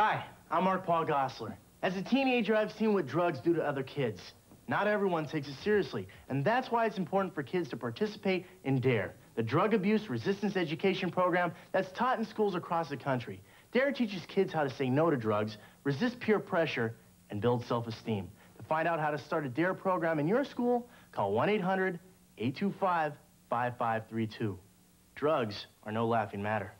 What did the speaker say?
Hi, I'm Mark-Paul Gosselaar. As a teenager, I've seen what drugs do to other kids. Not everyone takes it seriously, and that's why it's important for kids to participate in DARE, the Drug Abuse Resistance Education Program that's taught in schools across the country. DARE teaches kids how to say no to drugs, resist peer pressure, and build self-esteem. To find out how to start a DARE program in your school, call 1-800-825-5532. Drugs are no laughing matter.